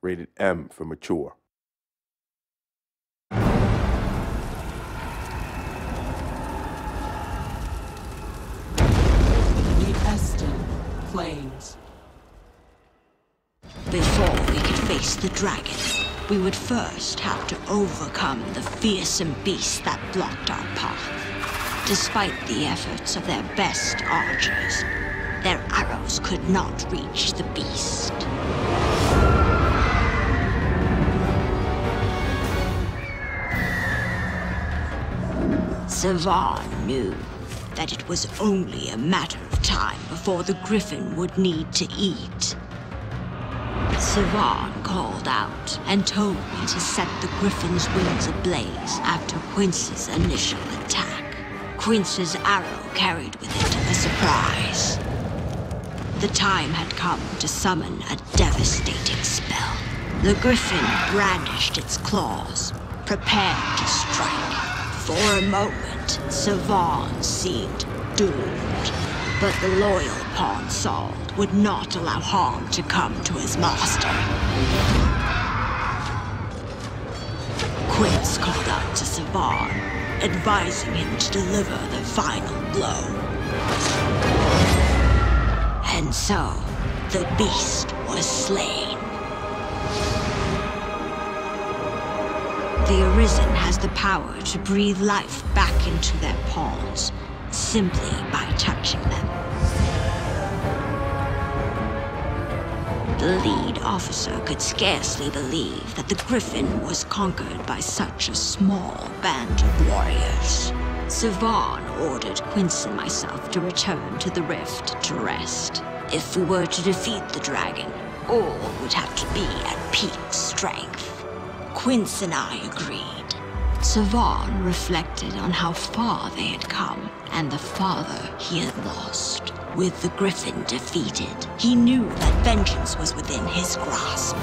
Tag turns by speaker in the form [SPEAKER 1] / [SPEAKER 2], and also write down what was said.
[SPEAKER 1] Rated M for mature.
[SPEAKER 2] The Estan Plains.
[SPEAKER 3] Before we could face the dragon, we would first have to overcome the fearsome beast that blocked our path. Despite the efforts of their best archers, their arrows could not reach the beast. Savan knew that it was only a matter of time before the griffin would need to eat. Savan called out and told me to set the griffin's wings ablaze after Quince's initial attack. Quince's arrow carried with it a surprise. The time had come to summon a devastating spell. The griffin brandished its claws, prepared to strike. For a moment, Savan seemed doomed. But the loyal Pawn Sald would not allow harm to come to his master. Quince called out to Savan, advising him to deliver the final blow. And so, the beast was slain. The Arisen has the power to breathe life back into their pawns, simply by touching them. The lead officer could scarcely believe that the Griffin was conquered by such a small band of warriors. Savan ordered Quince and myself to return to the rift to rest. If we were to defeat the dragon, all would have to be at peak strength. Quince and I agreed. Savan reflected on how far they had come and the father he had lost. With the griffin defeated, he knew that vengeance was within his grasp.